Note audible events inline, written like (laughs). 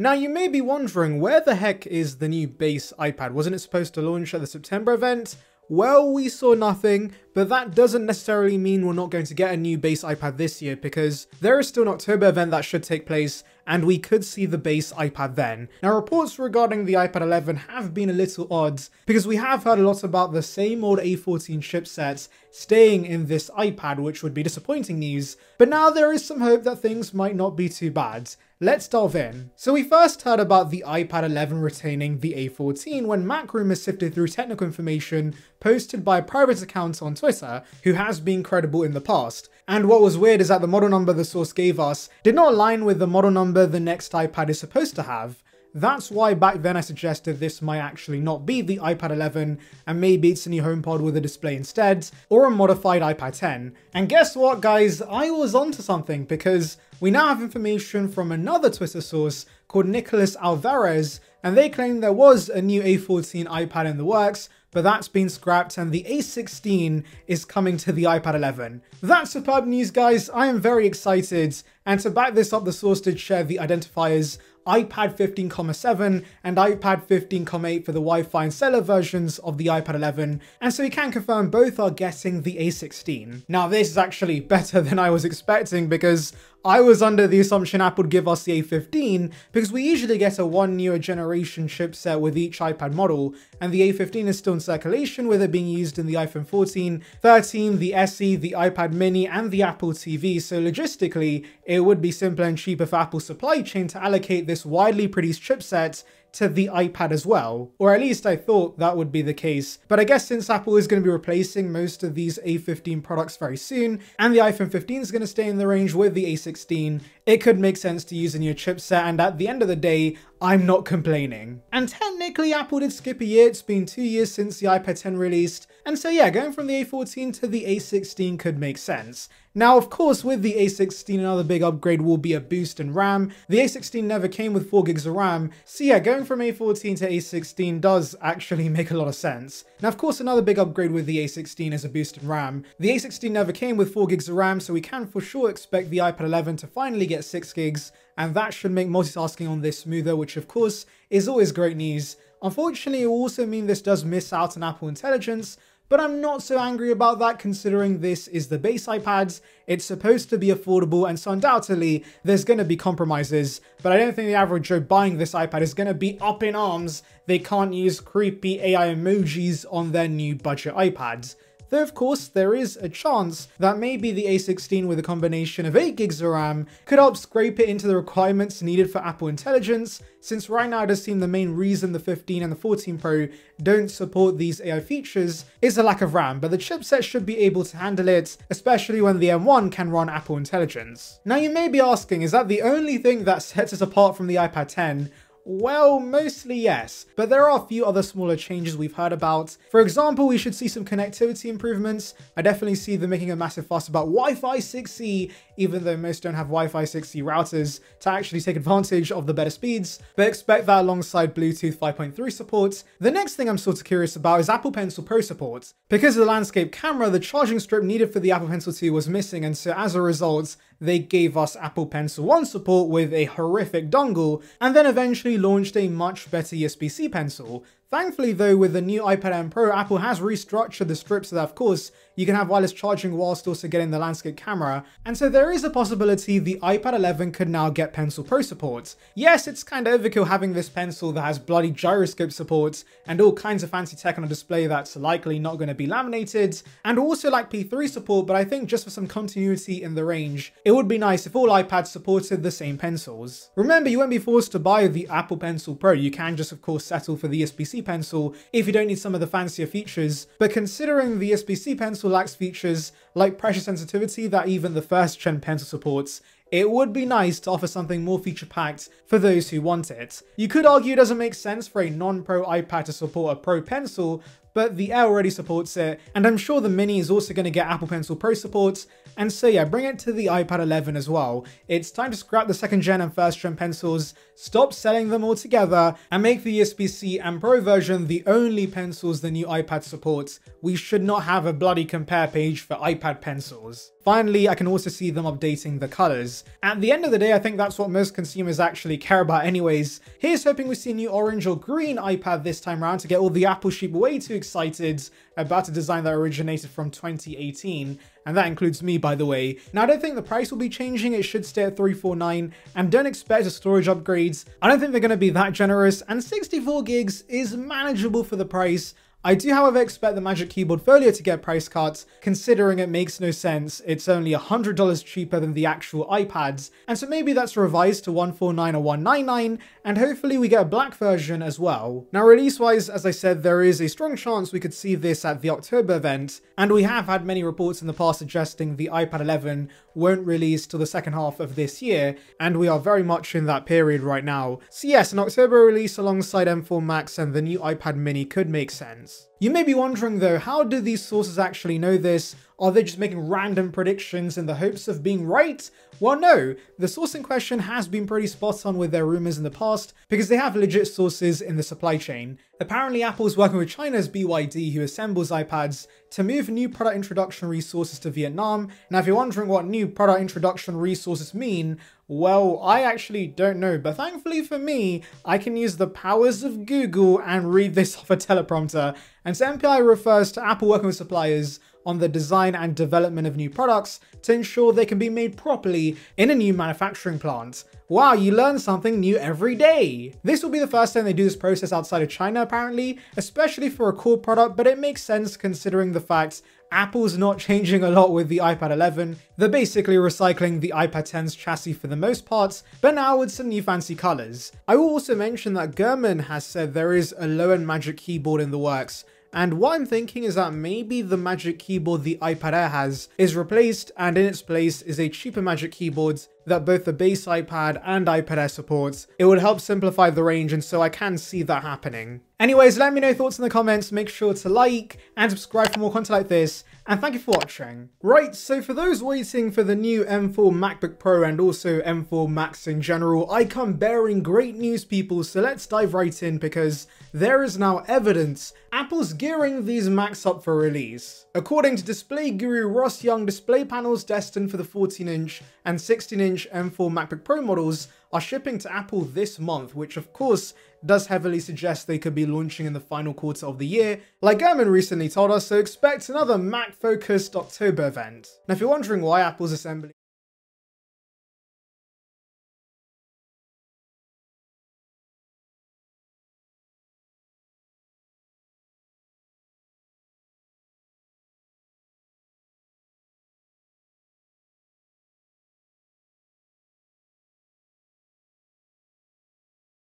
Now you may be wondering, where the heck is the new base iPad? Wasn't it supposed to launch at the September event? Well, we saw nothing, but that doesn't necessarily mean we're not going to get a new base iPad this year because there is still an October event that should take place and we could see the base iPad then. Now reports regarding the iPad 11 have been a little odd because we have heard a lot about the same old A14 chipsets staying in this iPad which would be disappointing news, but now there is some hope that things might not be too bad. Let's delve in. So we first heard about the iPad 11 retaining the A14 when Macrumors sifted through technical information posted by a private account on Twitter who has been credible in the past. And what was weird is that the model number the source gave us did not align with the model number the next iPad is supposed to have. That's why back then I suggested this might actually not be the iPad 11 and maybe it's a new HomePod with a display instead, or a modified iPad 10. And guess what guys, I was onto something because we now have information from another Twitter source called Nicholas Alvarez and they claim there was a new A14 iPad in the works, but that's been scrapped and the A16 is coming to the iPad 11. That's superb news guys, I am very excited, and to back this up the source did share the identifiers iPad 15,7 and iPad 15,8 for the Wi-Fi and cellular versions of the iPad 11, and so we can confirm both are getting the A16. Now this is actually (laughs) better than I was expecting because I was under the assumption Apple would give us the A15 because we usually get a one newer generation chipset with each iPad model, and the A15 is still in circulation with it being used in the iPhone 14, 13, the SE, the iPad mini, and the Apple TV, so logistically, it would be simpler and cheaper for Apple's supply chain to allocate this widely produced chipset to the iPad as well. Or at least I thought that would be the case. But I guess since Apple is going to be replacing most of these A15 products very soon, and the iPhone 15 is going to stay in the range with the A16, it could make sense to use a new chipset and at the end of the day, I'm not complaining. And technically Apple did skip a year, it's been two years since the iPad 10 released, and so yeah, going from the A14 to the A16 could make sense. Now, of course, with the A16, another big upgrade will be a boost in RAM. The A16 never came with 4 gigs of RAM, so yeah, going from A14 to A16 does actually (laughs) make a lot of sense. Now, of course, another big upgrade with the A16 is a boost in RAM. The A16 never came with 4 gigs of RAM, so we can for sure expect the iPad 11 to finally get 6 gigs, and that should make multitasking on this smoother, which of course is always great news. Unfortunately, it will also mean this does miss out on Apple Intelligence, but I'm not so angry about that considering this is the base iPads, it's supposed to be affordable and so undoubtedly there's going to be compromises, but I don't think the average Joe buying this iPad is going to be up in arms they can't use creepy AI emojis on their new budget iPads. Though of course there is a chance that maybe the A16 with a combination of 8 gigs of RAM could help scrape it into the requirements needed for Apple Intelligence, since right now it does seem the main reason the 15 and the 14 Pro don't support these AI features is a lack of RAM, but the chipset should be able to handle it, especially when the M1 can run Apple Intelligence. Now you may be asking, is that the only thing that (laughs) sets us apart from the iPad 10? Well, mostly yes, but there are a few other smaller changes we've heard about. For example, we should see some connectivity improvements. I definitely see them making a massive fuss about Wi-Fi 6E, even though most don't have Wi-Fi 6E routers to actually take advantage of the better speeds, but expect that alongside Bluetooth 5.3 support. The next thing I'm sort of curious about is Apple Pencil Pro support. Because of the landscape camera, the charging strip needed for the Apple Pencil 2 was missing, and so as a result, they gave us Apple Pencil 1 support with a horrific dongle, and then eventually launched a much better USB-C pencil. Thankfully though, with the new iPad M Pro, Apple has restructured the strip so that of course, you can have wireless charging whilst also getting the landscape camera, and so there is a possibility the iPad 11 could now get Pencil Pro support. Yes, it's kind of overkill having this pencil that has bloody gyroscope support and all kinds of fancy tech on a display that's likely not going to be laminated, and also like P3 support, but I think just for some continuity in the range, it would be nice if all iPads supported the same pencils. Remember, you won't be forced to buy the Apple Pencil Pro, you can just of course settle for the USB-C pencil if you don't need some of the fancier features, but considering the USB-C pencil lacks features like pressure sensitivity that even the first gen pencil supports, it would be nice to offer something more feature-packed for those who want it. You could argue it doesn't make sense for a non-Pro iPad to support a Pro Pencil, but the Air already supports it, and I'm sure the Mini is also going to get Apple Pencil Pro support, And so yeah, bring it to the iPad 11 as well. It's time to scrap the second gen and first gen pencils, stop selling them altogether, and make the USB-C and Pro version the only pencils the new iPad supports. We should not have a bloody compare page for iPad pencils. Finally, I can also see them updating the colors. At the end of the day, I think that's what most consumers actually care about anyways. Here's hoping we see a new orange or green iPad this time around to get all the Apple sheep way too excited about a design that originated from 2018 and that includes me by the way. Now I don't think the price will be changing, it should stay at 349 and don't expect a storage upgrades. I don't think they're going to be that generous and 64 gigs is manageable for the price. I do however expect the Magic Keyboard Folio to get price cuts, considering it makes no sense, it's only $100 cheaper than the actual iPads, and so maybe that's revised to 149 or 199, and hopefully we get a black version as well. Now release-wise, as I said, there is a strong chance we could see this at the October event, and we have had many reports in the past suggesting the iPad 11 won't release till the second half of this year, and we are very much in that period right now. So yes, an October release alongside M4 Macs and the new iPad mini could make sense. You may be wondering though, how do these sources actually know this? Are they just making random predictions in the hopes of being right? Well, no, the source in question has been pretty spot on with their rumors in the past because they have legit sources in the supply chain. Apparently, Apple is working with China's BYD, who assembles iPads, to move new product introduction resources to Vietnam. Now, if you're wondering what new product introduction resources mean, well, I actually don't know, but thankfully for me, I can use the powers of Google and read this (laughs) off a teleprompter. And so NPI refers to Apple working with suppliers on the design and development of new products to ensure they can be made properly in a new manufacturing plant. Wow, you learn something new every day. This will be the first time they do this process outside of China apparently, especially for a core product, but it makes sense considering the fact Apple's not (laughs) changing a lot with the iPad 11. They're basically recycling the iPad 10's chassis for the most part, but now with some new fancy colors. I will also mention that Gurman has said there is a low-end Magic Keyboard in the works, and what I'm thinking is that maybe the Magic Keyboard the iPad Air has is replaced and in its place is a cheaper Magic Keyboard that both the base iPad and iPad Air supports. It would help simplify the range and so I can see that happening. Anyways, let me know your thoughts in the comments, make sure to like and subscribe for more content like this, and thank you for watching. Right, so for those waiting for the new M4 MacBook Pro and also M4 Macs in general, I come bearing great news people, so let's dive right in because there is now evidence Apple's gearing these Macs up for release. According to display guru Ross Young, display panels destined for the 14-inch and 16-inch M4 MacBook Pro models are shipping to Apple this month, which of course does heavily suggest they could be launching in the final quarter of the year, like Gurman recently told us, so expect another Mac-focused October event. Now if you're wondering why Apple's assembly